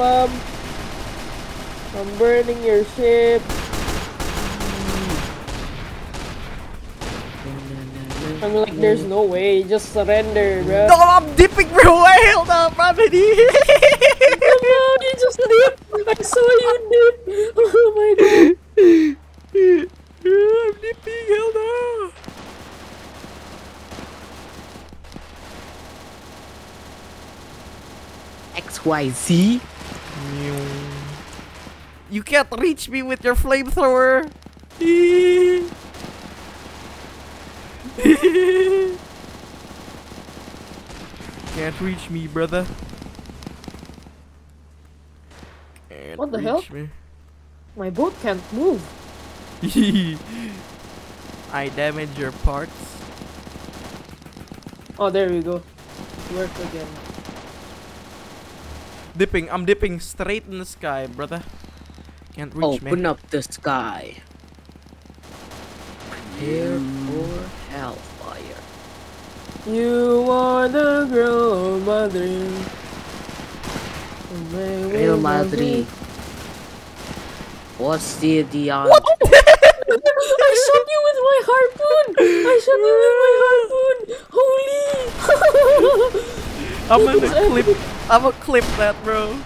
fam. I'm burning your ship. I'm like, there's no way. Just surrender, bro. No, I'm dipping, bro. Hell no, family. Come on, you just dipped. I saw you dip. Oh my god. I'm dipping. Hell no. XYZ? You can't reach me with your flamethrower. can't reach me, brother. Can't What the hell? me. My boat can't move. I damage your parts. Oh, there we go. Work again. Dipping, I'm dipping straight in the sky, brother. Can't reach Open me. up the sky. Prepare for hellfire. You are the girl of my dream. Real Madrid. What's the the uh, I shot you with my harpoon! I shot you with my harpoon! Holy! I'm gonna clip. I'm gonna clip that, bro.